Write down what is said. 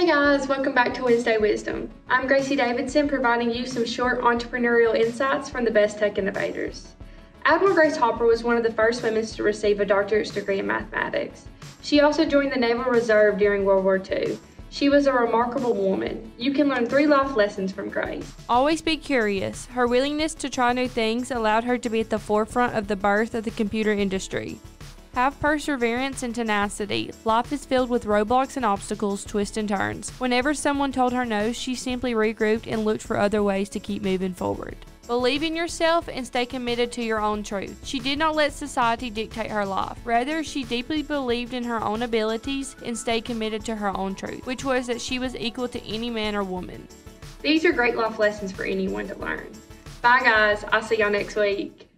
Hey guys, welcome back to Wednesday Wisdom. I'm Gracie Davidson providing you some short entrepreneurial insights from the best tech innovators. Admiral Grace Hopper was one of the first women to receive a doctorate's degree in mathematics. She also joined the Naval Reserve during World War II. She was a remarkable woman. You can learn three life lessons from Grace. Always be curious. Her willingness to try new things allowed her to be at the forefront of the birth of the computer industry. Have perseverance and tenacity. Life is filled with roadblocks and obstacles, twists and turns. Whenever someone told her no, she simply regrouped and looked for other ways to keep moving forward. Believe in yourself and stay committed to your own truth. She did not let society dictate her life. Rather, she deeply believed in her own abilities and stayed committed to her own truth, which was that she was equal to any man or woman. These are great life lessons for anyone to learn. Bye, guys. I'll see y'all next week.